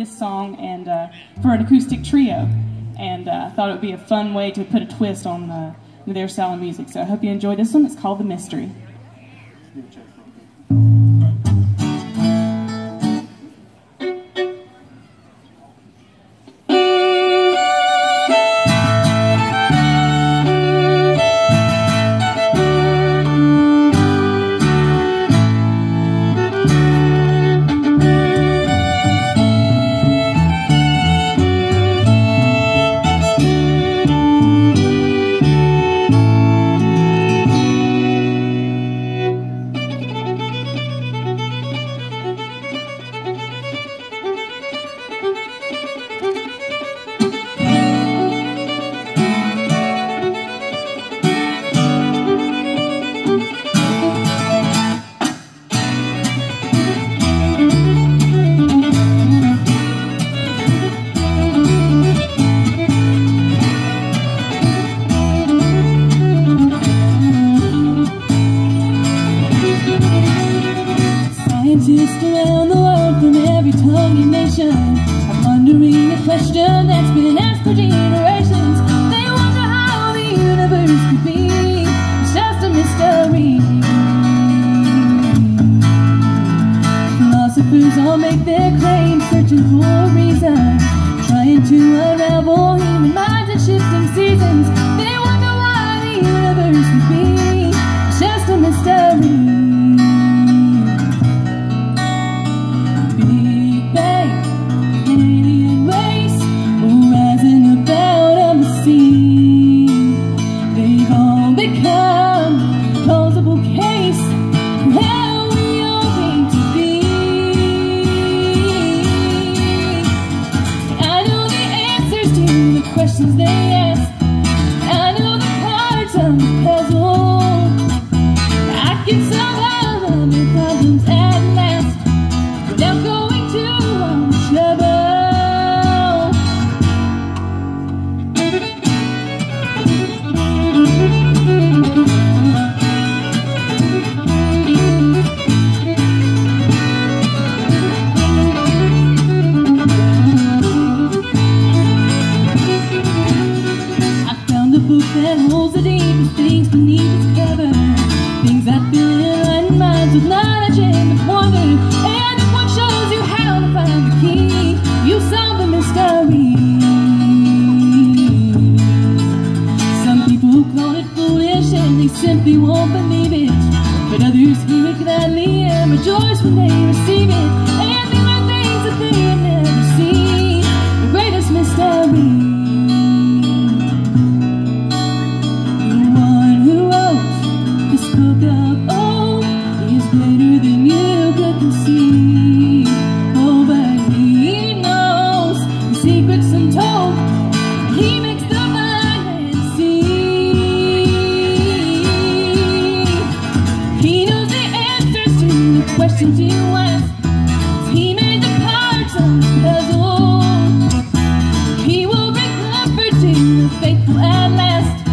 this song and uh, for an acoustic trio, and uh, thought it would be a fun way to put a twist on the, their style of music. So I hope you enjoy this one. It's called The Mystery. Philosophers all make their claims, searching for a reason, trying to unravel human minds and shifting seasons. They wonder why the universe could be. Questions they ask. I know the of deepest things beneath its cover. Things that fill enlightened minds with knowledge and with wonder. And this one shows you how to find the key. You solve the mystery. Some people call it foolish and they simply won't believe it. But others hear it gladly and rejoice when they receive it. question do you ask? He made the cards on the puzzle. He will bring comfort to the faithful at last.